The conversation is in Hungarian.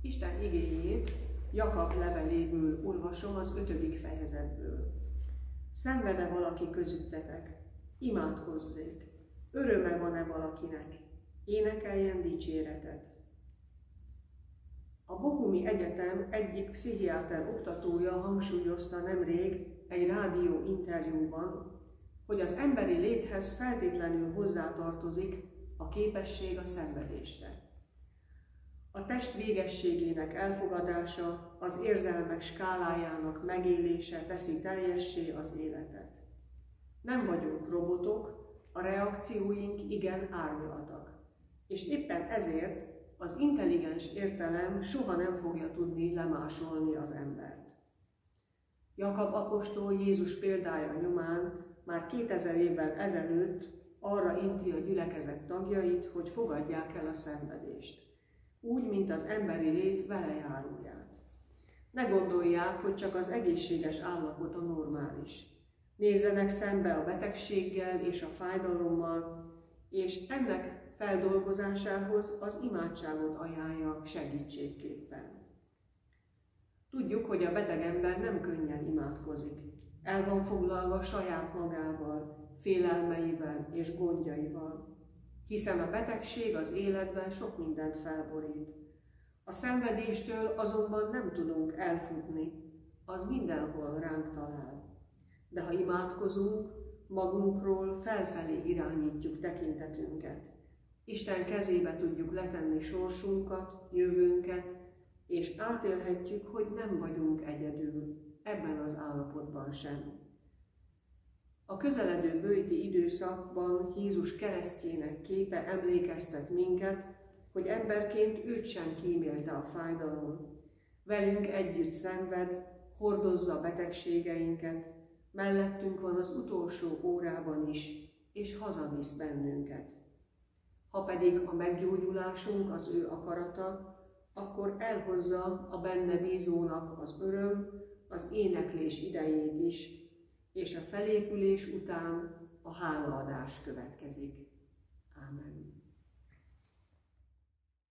Isten igényét Jakab leveléből olvasom az ötödik fejezetből. Szenvede valaki közüttetek, imádkozzék, öröme van-e valakinek, énekeljen dicséretet. A Bohumi Egyetem egyik pszichiáter oktatója hangsúlyozta nemrég egy rádió interjúban, hogy az emberi léthez feltétlenül hozzátartozik a képesség a szenvedésre. A test végességének elfogadása, az érzelmek skálájának megélése teszi teljessé az életet. Nem vagyunk robotok, a reakcióink igen árnyaltak. És éppen ezért az intelligens értelem soha nem fogja tudni lemásolni az embert. Jakab apostol Jézus példája nyomán már 2000 évvel ezelőtt arra inti a gyülekezet tagjait, hogy fogadják el a szenvedést úgy, mint az emberi lét velejáróját. Ne gondolják, hogy csak az egészséges állapot a normális. Nézzenek szembe a betegséggel és a fájdalommal, és ennek feldolgozásához az imádságot ajánlja segítségképpen. Tudjuk, hogy a beteg ember nem könnyen imádkozik. El van foglalva saját magával, félelmeivel és gondjaival hiszen a betegség az életben sok mindent felborít. A szenvedéstől azonban nem tudunk elfutni, az mindenhol ránk talál. De ha imádkozunk, magunkról felfelé irányítjuk tekintetünket. Isten kezébe tudjuk letenni sorsunkat, jövőnket, és átélhetjük, hogy nem vagyunk egyedül, ebben az állapotban sem. A közeledő bőti időszakban Jézus keresztjének képe emlékeztet minket, hogy emberként őt sem kímélte a fájdalom. Velünk együtt szenved, hordozza betegségeinket, mellettünk van az utolsó órában is, és hazavisz bennünket. Ha pedig a meggyógyulásunk az ő akarata, akkor elhozza a benne bízónak az öröm, az éneklés idejét is, és a felépülés után a hálaadás következik. Amen.